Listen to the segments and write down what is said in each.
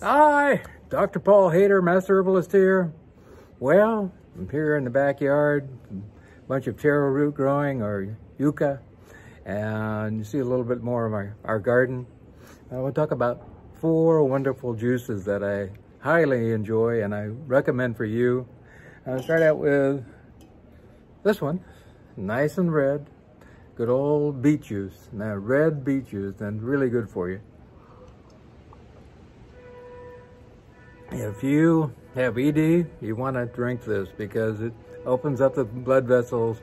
Hi, Dr. Paul Haider, Master Herbalist here. Well, I'm here in the backyard, a bunch of taro root growing or yucca, and you see a little bit more of our, our garden. Uh, I will talk about four wonderful juices that I highly enjoy and I recommend for you. I'll start out with this one, nice and red, good old beet juice. Now, red beet juice, and really good for you. If you have ED, you want to drink this because it opens up the blood vessels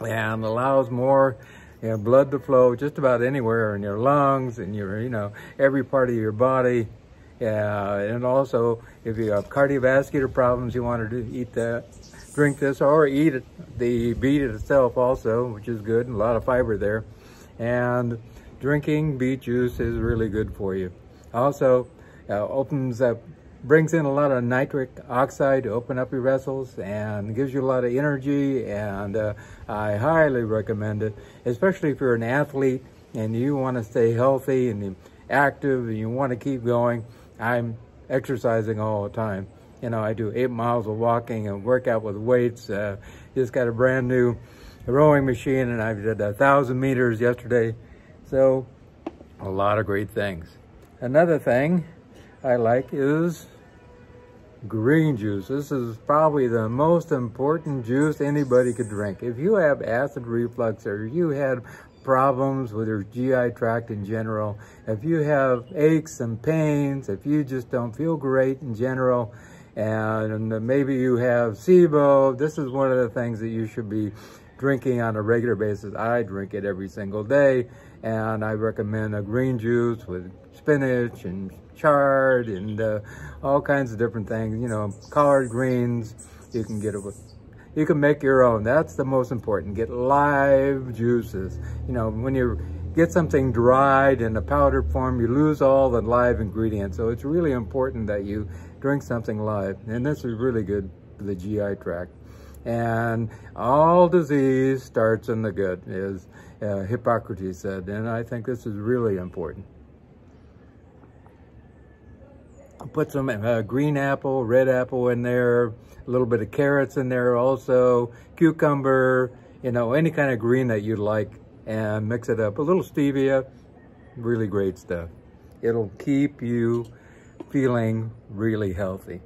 and allows more you know, blood to flow just about anywhere in your lungs and your, you know, every part of your body. Yeah, and also if you have cardiovascular problems, you want to eat that, drink this, or eat it, the beet itself also, which is good, and a lot of fiber there. And drinking beet juice is really good for you. Also, uh, opens up brings in a lot of nitric oxide to open up your vessels and gives you a lot of energy and uh, I highly recommend it, especially if you're an athlete and you want to stay healthy and active and you want to keep going. I'm exercising all the time. You know, I do eight miles of walking and work out with weights. Uh, just got a brand new rowing machine and I did a thousand meters yesterday. So a lot of great things. Another thing I like is green juice. This is probably the most important juice anybody could drink. If you have acid reflux or you had problems with your GI tract in general, if you have aches and pains, if you just don't feel great in general, and maybe you have SIBO, this is one of the things that you should be drinking on a regular basis. I drink it every single day, and I recommend a green juice with spinach and chard and uh, all kinds of different things. You know, collard greens, you can get it with, you can make your own. That's the most important. Get live juices. You know, when you get something dried in a powder form, you lose all the live ingredients. So it's really important that you drink something live. And this is really good for the GI tract. And all disease starts in the gut, as uh, Hippocrates said. And I think this is really important. Put some uh, green apple, red apple in there, a little bit of carrots in there also, cucumber, you know, any kind of green that you like and mix it up. A little stevia, really great stuff. It'll keep you feeling really healthy.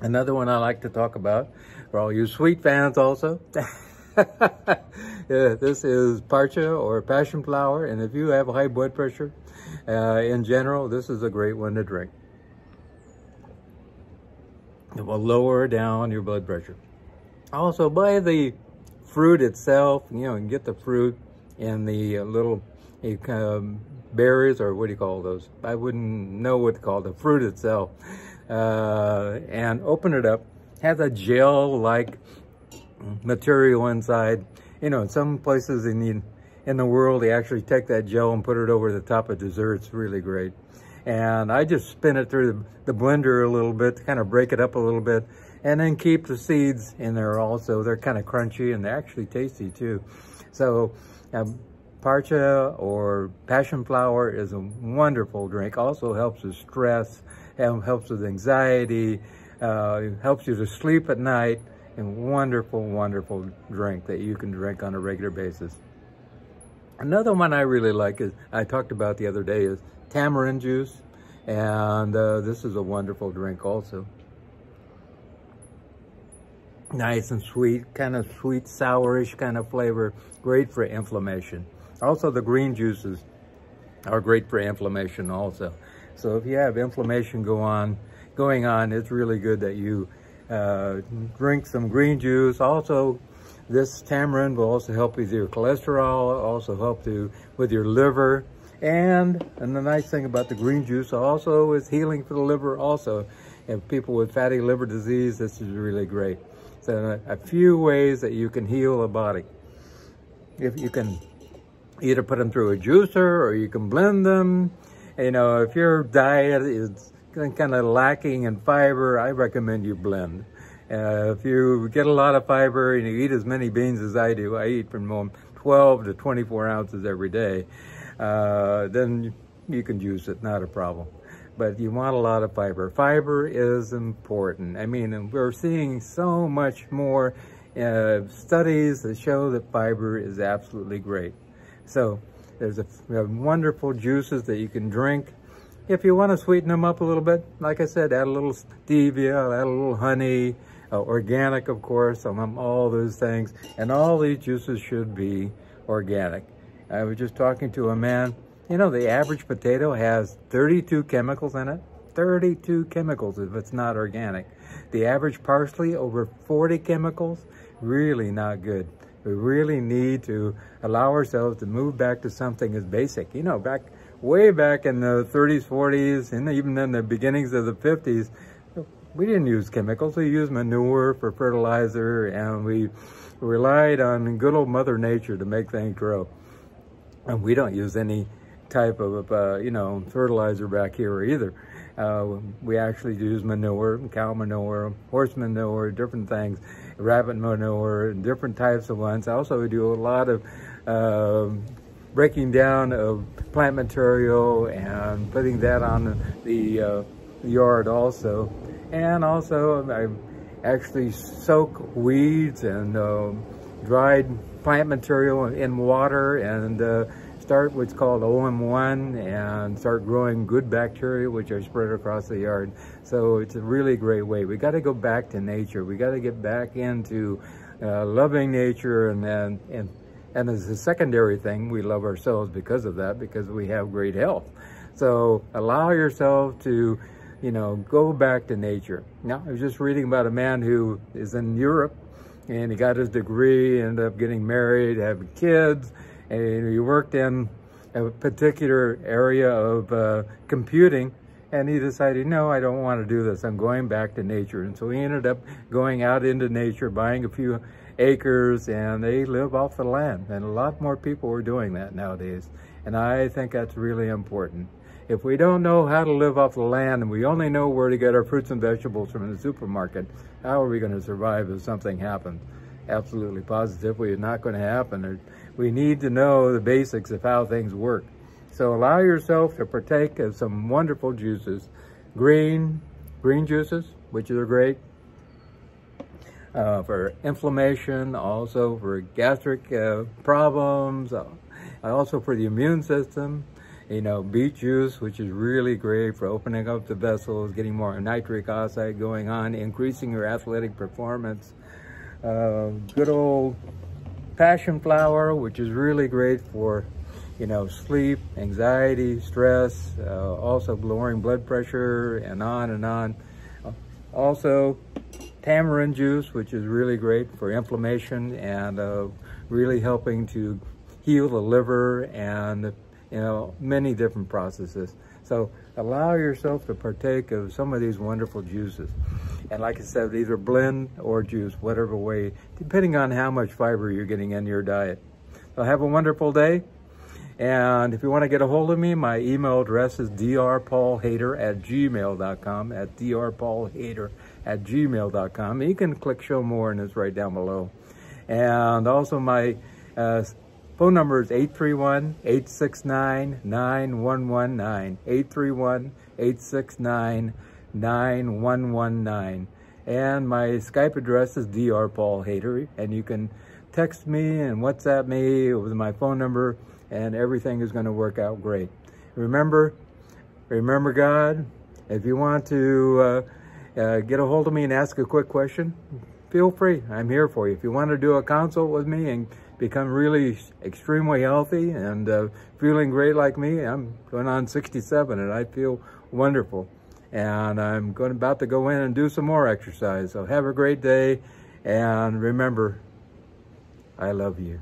Another one I like to talk about for all you sweet fans also. yeah, this is parcha or passion flower. And if you have high blood pressure uh, in general, this is a great one to drink. It will lower down your blood pressure. Also, buy the fruit itself, you know, and get the fruit and the uh, little um, berries, or what do you call those? I wouldn't know what to call the fruit itself. Uh, and open it up. Has a gel-like material inside. You know, in some places in the, in the world, they actually take that gel and put it over the top of desserts. Really great. And I just spin it through the, the blender a little bit to kind of break it up a little bit and then keep the seeds in there also. They're kind of crunchy and they're actually tasty too. So um, parcha or passion flower is a wonderful drink. Also helps with stress, helps with anxiety, uh, helps you to sleep at night, and wonderful, wonderful drink that you can drink on a regular basis. Another one I really like is, I talked about the other day, is tamarind juice. And uh, this is a wonderful drink also. Nice and sweet, kind of sweet, sourish kind of flavor. Great for inflammation. Also, the green juices are great for inflammation also. So if you have inflammation go on, going on, it's really good that you uh, drink some green juice. Also, this tamarind will also help with your cholesterol, also help you with your liver. And, and the nice thing about the green juice also is healing for the liver also. And people with fatty liver disease, this is really great. So a, a few ways that you can heal the body. If you can either put them through a juicer or you can blend them. You know, if your diet is kind of lacking in fiber, I recommend you blend. Uh, if you get a lot of fiber and you eat as many beans as I do, I eat from 12 to 24 ounces every day uh, then you can use it, not a problem. but you want a lot of fiber. Fiber is important. I mean, we're seeing so much more uh, studies that show that fiber is absolutely great. So there's a, wonderful juices that you can drink. If you want to sweeten them up a little bit, like I said, add a little stevia, add a little honey, uh, organic, of course, um, all those things. And all these juices should be organic. I was just talking to a man, you know, the average potato has 32 chemicals in it. 32 chemicals if it's not organic. The average parsley, over 40 chemicals, really not good. We really need to allow ourselves to move back to something as basic. You know, back way back in the 30s, 40s, and even in the beginnings of the 50s, we didn't use chemicals. We used manure for fertilizer, and we relied on good old Mother Nature to make things grow. And we don't use any type of, uh, you know, fertilizer back here either. Uh, we actually use manure, cow manure, horse manure, different things, rabbit manure, different types of ones. Also, we do a lot of uh, breaking down of plant material and putting that on the uh, yard also. And also, I actually soak weeds and uh, dried plant material in water and uh, start what's called OM1 and start growing good bacteria, which are spread across the yard. So it's a really great way. We got to go back to nature. We got to get back into uh, loving nature and, and, and, and as a secondary thing, we love ourselves because of that, because we have great health. So allow yourself to, you know, go back to nature. Now, I was just reading about a man who is in Europe and he got his degree, ended up getting married, having kids, and he worked in a particular area of uh, computing and he decided, no, I don't want to do this. I'm going back to nature. And so he ended up going out into nature, buying a few acres, and they live off the land. And a lot more people are doing that nowadays. And I think that's really important. If we don't know how to live off the land and we only know where to get our fruits and vegetables from in the supermarket, how are we going to survive if something happens? Absolutely positively, it's not going to happen we need to know the basics of how things work. So allow yourself to partake of some wonderful juices. Green, green juices, which are great uh, for inflammation, also for gastric uh, problems, uh, also for the immune system. You know, beet juice, which is really great for opening up the vessels, getting more nitric oxide going on, increasing your athletic performance. Uh, good old passion flower, which is really great for, you know, sleep, anxiety, stress, uh, also lowering blood pressure and on and on. Also, tamarind juice, which is really great for inflammation and uh, really helping to heal the liver and, you know, many different processes. So allow yourself to partake of some of these wonderful juices. And like I said, either blend or juice, whatever way, depending on how much fiber you're getting in your diet. So have a wonderful day. And if you want to get a hold of me, my email address is drpaulhaider at gmail.com, at drpaulhaider at gmail.com. You can click show more and it's right down below. And also my uh, phone number is 831-869-9119, 831-869 9119. And my Skype address is Dr. Paul Haider, and you can text me and WhatsApp me with my phone number, and everything is going to work out great. Remember, remember God. If you want to uh, uh, get a hold of me and ask a quick question, feel free. I'm here for you. If you want to do a consult with me and become really extremely healthy and uh, feeling great like me, I'm going on 67 and I feel wonderful and I'm going about to go in and do some more exercise. So have a great day, and remember, I love you.